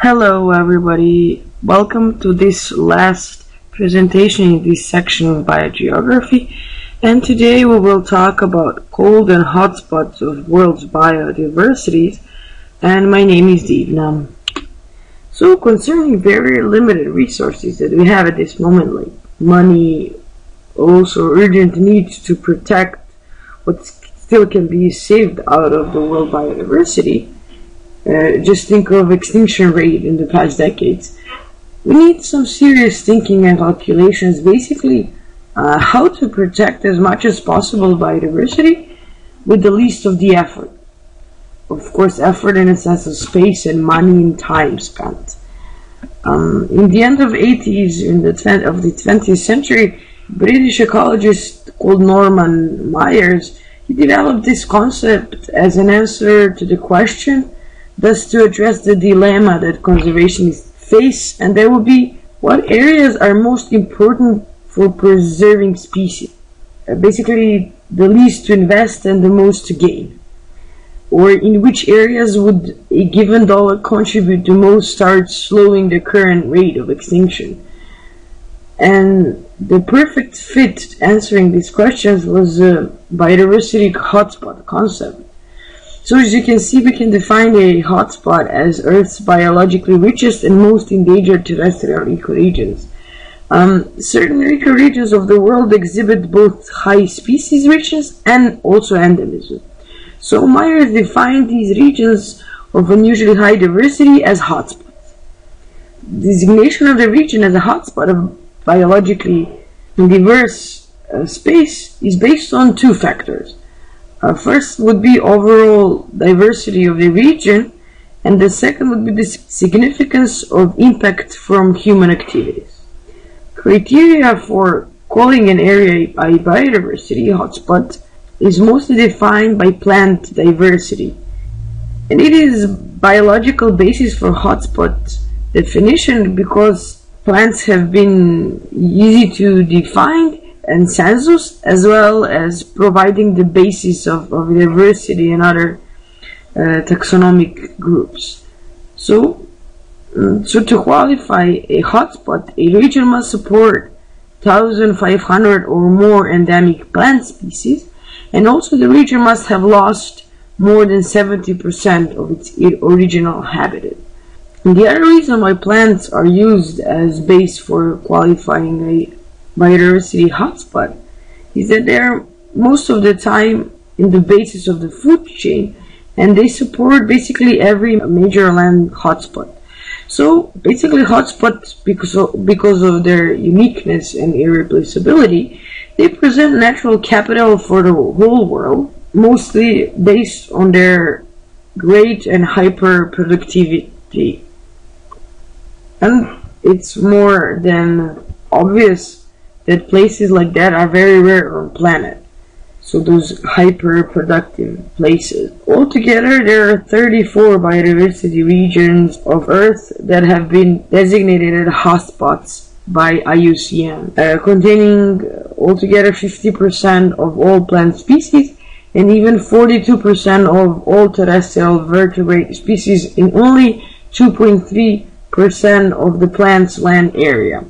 Hello everybody, welcome to this last presentation in this section of biogeography. And today we will talk about cold and hot spots of world's biodiversities. And my name is Divna. So concerning very limited resources that we have at this moment like money, also urgent needs to protect what still can be saved out of the world biodiversity, uh, just think of extinction rate in the past decades. We need some serious thinking and calculations, basically uh, how to protect as much as possible biodiversity with the least of the effort. Of course, effort in a sense of space and money and time spent. Um, in the end of 80s, in the of the 20th century, British ecologist called Norman Myers, he developed this concept as an answer to the question thus to address the dilemma that conservationists face, and that would be what areas are most important for preserving species. Uh, basically, the least to invest and the most to gain. Or in which areas would a given dollar contribute the most towards slowing the current rate of extinction? And the perfect fit answering these questions was the biodiversity hotspot concept so as you can see, we can define a hotspot as Earth's biologically richest and most endangered terrestrial ecoregions. Um, certain ecoregions of the world exhibit both high species richness and also endemism. So Myers defined these regions of unusually high diversity as hotspots. Designation of the region as a hotspot of biologically diverse uh, space is based on two factors. Uh, first would be overall diversity of the region, and the second would be the significance of impact from human activities. Criteria for calling an area a biodiversity hotspot is mostly defined by plant diversity, and it is biological basis for hotspot definition because plants have been easy to define and census, as well as providing the basis of, of diversity and other uh, taxonomic groups. So, um, so to qualify a hotspot, a region must support 1,500 or more endemic plant species, and also the region must have lost more than 70% of its original habitat. And the other reason why plants are used as base for qualifying a biodiversity hotspot is that they're most of the time in the basis of the food chain and they support basically every major land hotspot. So basically hotspots because of, because of their uniqueness and irreplaceability, they present natural capital for the whole world, mostly based on their great and hyper productivity. And it's more than obvious that places like that are very rare on planet. So those hyper productive places. Altogether, there are 34 biodiversity regions of Earth that have been designated as hotspots by IUCN, uh, containing altogether 50% of all plant species and even 42% of all terrestrial vertebrate species in only 2.3% of the plant's land area.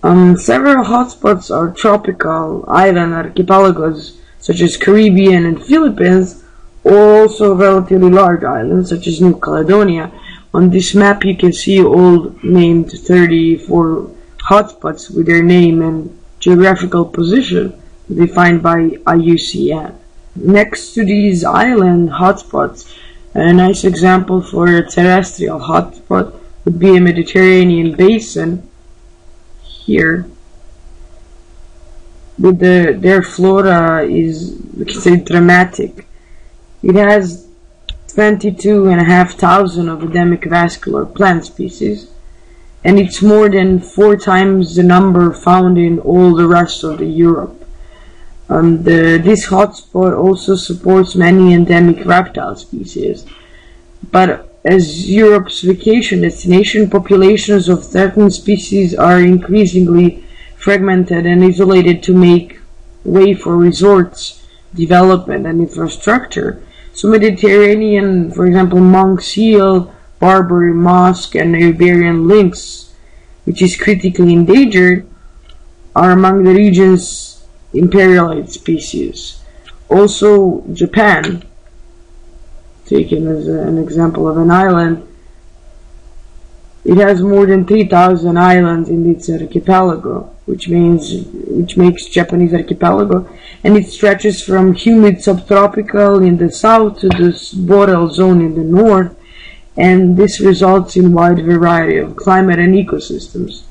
Um, several hotspots are tropical island archipelagos such as Caribbean and Philippines, also relatively large islands such as New Caledonia. On this map you can see all named 34 hotspots with their name and geographical position defined by IUCN. Next to these island hotspots, a nice example for a terrestrial hotspot would be a Mediterranean basin here but the, their flora is we can say dramatic it has 22 and a half thousand of endemic vascular plant species and it's more than four times the number found in all the rest of the Europe. Um, the, this hotspot also supports many endemic reptile species, but as Europe's vacation destination, populations of certain species are increasingly fragmented and isolated to make way for resorts, development, and infrastructure. So Mediterranean, for example, monk seal Barbary macaque and Iberian lynx, which is critically endangered, are among the region's imperialid species. Also, Japan, taken as an example of an island, it has more than 3,000 islands in its archipelago, which means which makes Japanese archipelago, and it stretches from humid subtropical in the south to the boreal zone in the north, and this results in wide variety of climate and ecosystems.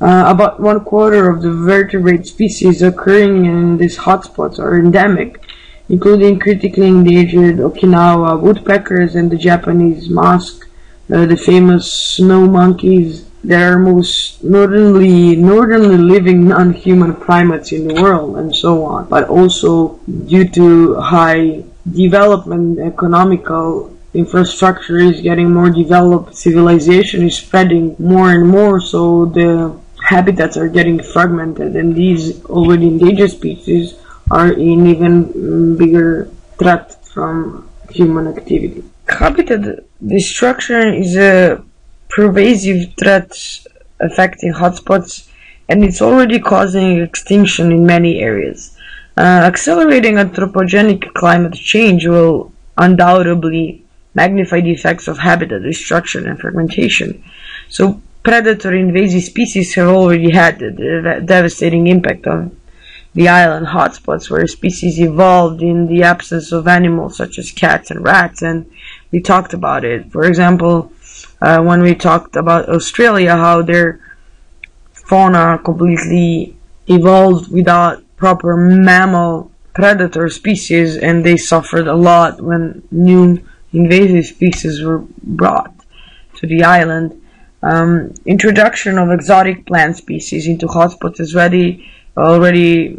Uh, about one quarter of the vertebrate species occurring in these hotspots are endemic, including critically endangered Okinawa woodpeckers and the Japanese macaque uh, the famous snow monkeys. They are most northernly, northernly living non-human primates in the world, and so on. But also due to high development, economical infrastructure is getting more developed, civilization is spreading more and more, so the habitats are getting fragmented, and these already endangered species are in even bigger threat from human activity. Habitat destruction is a pervasive threat affecting hotspots and it's already causing extinction in many areas. Uh, accelerating anthropogenic climate change will undoubtedly magnify the effects of habitat destruction and fragmentation. So predatory invasive species have already had a devastating impact on the island hotspots where species evolved in the absence of animals such as cats and rats and we talked about it. For example, uh, when we talked about Australia, how their fauna completely evolved without proper mammal predator species, and they suffered a lot when new invasive species were brought to the island. Um, introduction of exotic plant species into hotspots is already already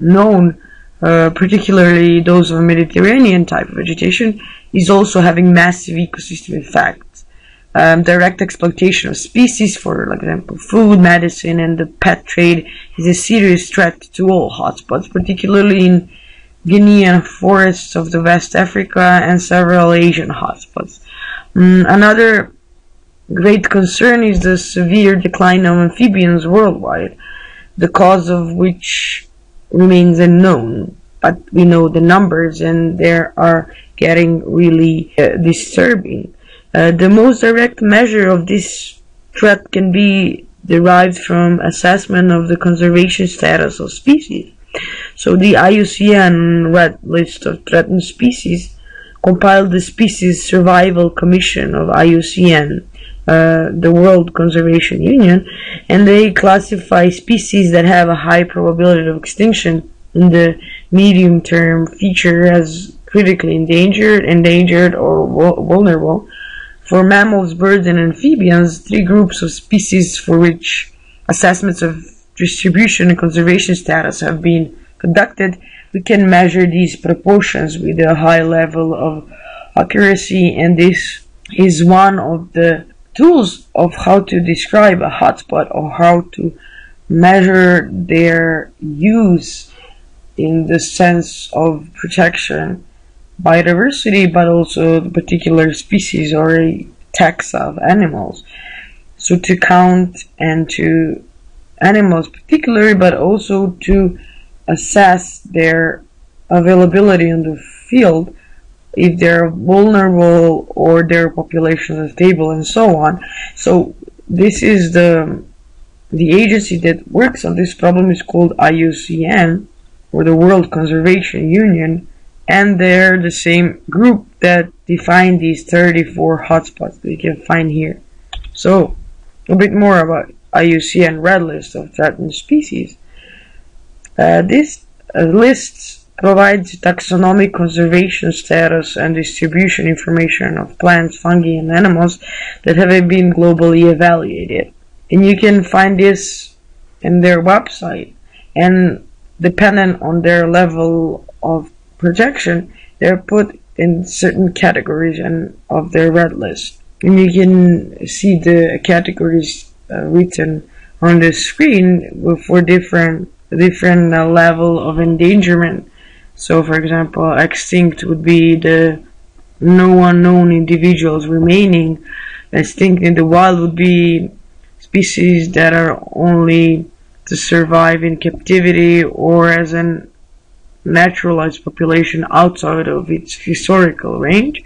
known, uh, particularly those of a Mediterranean type of vegetation, is also having massive ecosystem effects. Um, direct exploitation of species for example food, medicine, and the pet trade is a serious threat to all hotspots, particularly in Guinean forests of the West Africa and several Asian hotspots. Um, another great concern is the severe decline of amphibians worldwide, the cause of which remains unknown, but we know the numbers and they are getting really uh, disturbing. Uh, the most direct measure of this threat can be derived from assessment of the conservation status of species. So the IUCN Red List of Threatened Species compiled the Species Survival Commission of IUCN, uh, the World Conservation Union, and they classify species that have a high probability of extinction in the medium term feature as critically endangered, endangered, or vulnerable. For mammals, birds, and amphibians, three groups of species for which assessments of distribution and conservation status have been conducted, we can measure these proportions with a high level of accuracy, and this is one of the tools of how to describe a hotspot or how to measure their use in the sense of protection biodiversity, but also the particular species or a taxa of animals. So to count and to animals particularly, but also to assess their availability in the field, if they're vulnerable or their population is stable and so on. So this is the the agency that works on this problem is called IUCN or the World Conservation Union and they're the same group that define these 34 hotspots that you can find here. So, a bit more about IUCN Red List of Threatened Species. Uh, this uh, list provides taxonomic conservation status and distribution information of plants, fungi, and animals that have been globally evaluated. And you can find this in their website. And dependent on their level of projection, they're put in certain categories and of their red list. And you can see the categories uh, written on the screen for different different uh, level of endangerment. So, for example, extinct would be the no unknown individuals remaining extinct in the wild would be species that are only to survive in captivity or as an naturalized population outside of its historical range,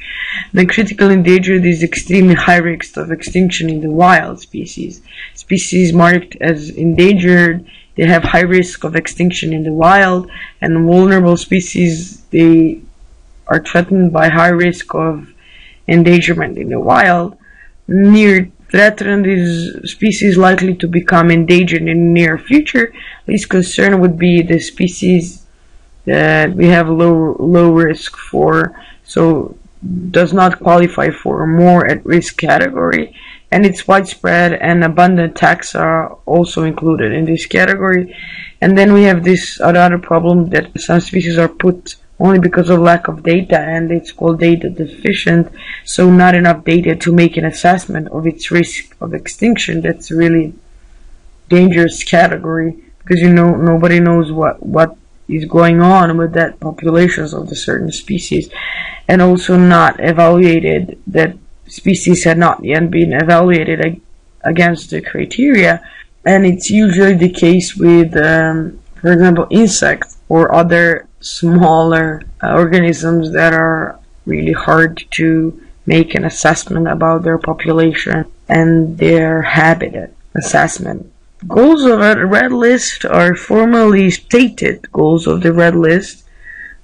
The critically endangered is extremely high risk of extinction in the wild species. Species marked as endangered, they have high risk of extinction in the wild, and vulnerable species, they are threatened by high risk of endangerment in the wild. Near threatened is species likely to become endangered in near future. Least concern would be the species that we have low low risk for, so does not qualify for more at risk category, and its widespread and abundant taxa are also included in this category. And then we have this other problem that some species are put only because of lack of data and it's called data deficient. So not enough data to make an assessment of its risk of extinction. That's really dangerous category because you know nobody knows what what is going on with that populations of the certain species. And also not evaluated that species had not yet been evaluated ag against the criteria and it's usually the case with um, for example insects or other smaller uh, organisms that are really hard to make an assessment about their population and their habitat assessment. Goals of a red list are formally stated goals of the red list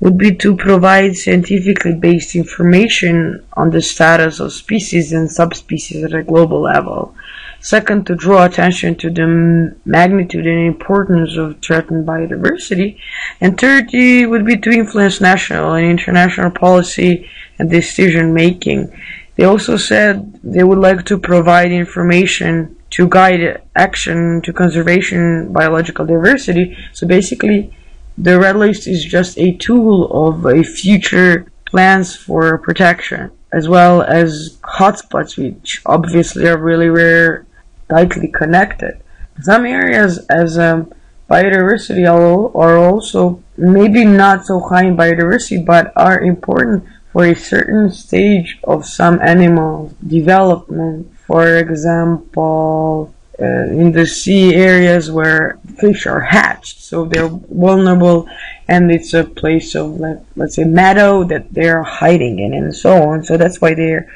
would be to provide scientifically based information on the status of species and subspecies at a global level. Second, to draw attention to the magnitude and importance of threatened biodiversity. And third would be to influence national and international policy and decision making. They also said they would like to provide information to guide action to conservation biological diversity. So basically, the red list is just a tool of a future plans for protection, as well as hotspots, which obviously are really rare, tightly connected. Some areas as um, biodiversity are also maybe not so high in biodiversity, but are important for a certain stage of some animal development for example, uh, in the sea areas where fish are hatched, so they're vulnerable, and it's a place of let, let's say meadow that they're hiding in, and so on. So that's why they're,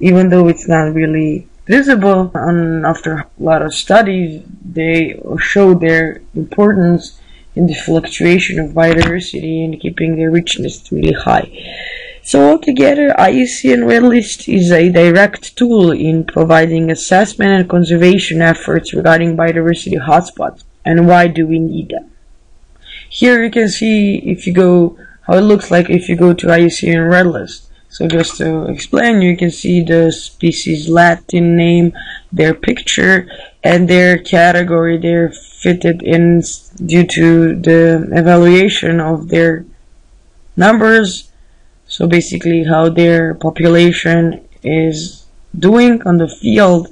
even though it's not really visible, and after a lot of studies, they show their importance in the fluctuation of biodiversity and keeping their richness really high. So altogether, IUCN Red List is a direct tool in providing assessment and conservation efforts regarding biodiversity hotspots. And why do we need them? Here you can see if you go, how it looks like if you go to IUCN Red List. So just to explain, you can see the species Latin name, their picture, and their category they're fitted in due to the evaluation of their numbers so basically how their population is doing on the field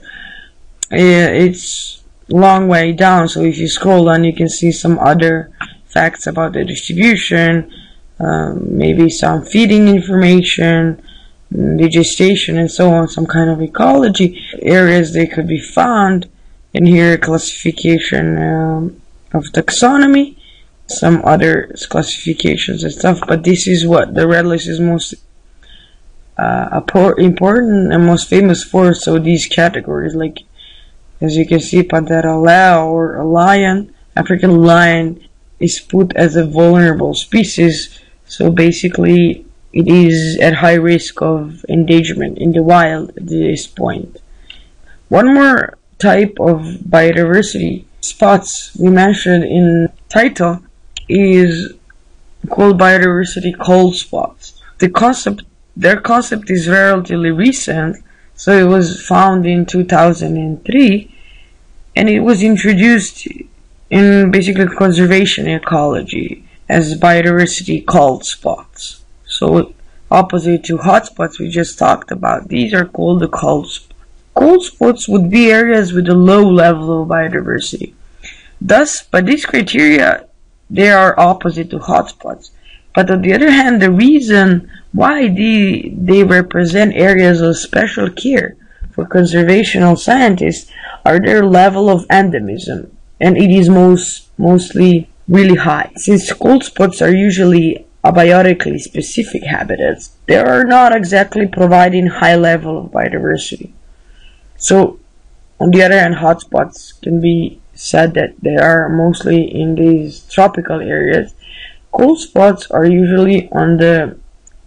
eh, it's long way down. So if you scroll down you can see some other facts about the distribution. Um, maybe some feeding information vegetation and so on some kind of ecology areas they could be found in here classification um, of taxonomy some other classifications and stuff, but this is what the red list is most uh, important and most famous for. So these categories, like as you can see, Panthera leo or a lion, African lion, is put as a vulnerable species. So basically, it is at high risk of endangerment in the wild at this point. One more type of biodiversity spots we mentioned in title is called biodiversity cold spots. The concept, their concept is relatively recent, so it was found in 2003, and it was introduced in basically conservation ecology as biodiversity cold spots. So opposite to hotspots we just talked about, these are called the cold spots. Cold spots would be areas with a low level of biodiversity. Thus, by these criteria, they are opposite to hotspots. But on the other hand, the reason why they, they represent areas of special care for conservational scientists are their level of endemism, and it is most mostly really high. Since cold spots are usually abiotically specific habitats, they are not exactly providing high level of biodiversity. So, on the other hand, hotspots can be said that they are mostly in these tropical areas. Cold spots are usually on the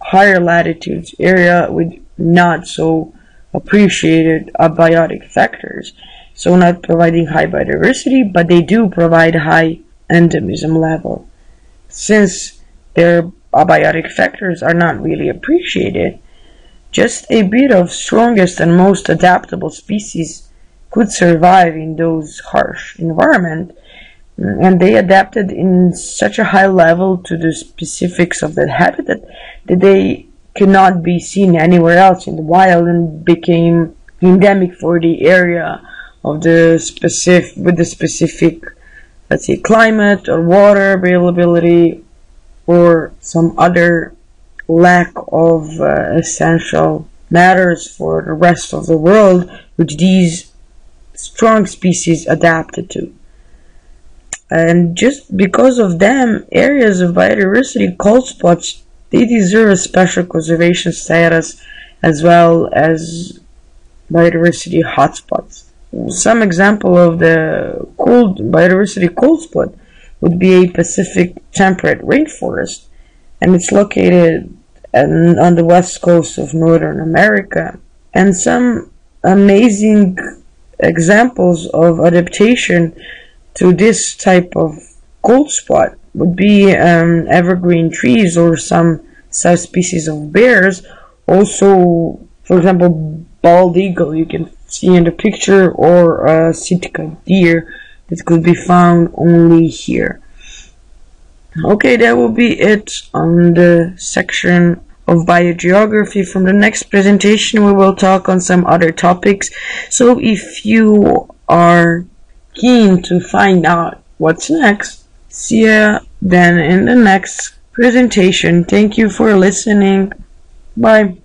higher latitudes area with not so appreciated abiotic factors. So not providing high biodiversity, but they do provide high endemism level. Since their abiotic factors are not really appreciated, just a bit of strongest and most adaptable species could survive in those harsh environment and they adapted in such a high level to the specifics of that habitat that they could not be seen anywhere else in the wild and became endemic for the area of the specific with the specific let's say climate or water availability or some other lack of uh, essential matters for the rest of the world which these strong species adapted to and just because of them areas of biodiversity cold spots they deserve a special conservation status as well as biodiversity hotspots some example of the cold biodiversity cold spot would be a Pacific temperate rainforest, and it's located on the west coast of Northern America. And some amazing examples of adaptation to this type of cold spot would be um, evergreen trees or some subspecies of bears. Also, for example, bald eagle you can see in the picture or a Sitka deer that could be found only here. Okay, that will be it on the section of biogeography. From the next presentation, we will talk on some other topics. So if you are keen to find out what's next, see ya then in the next presentation. Thank you for listening. Bye.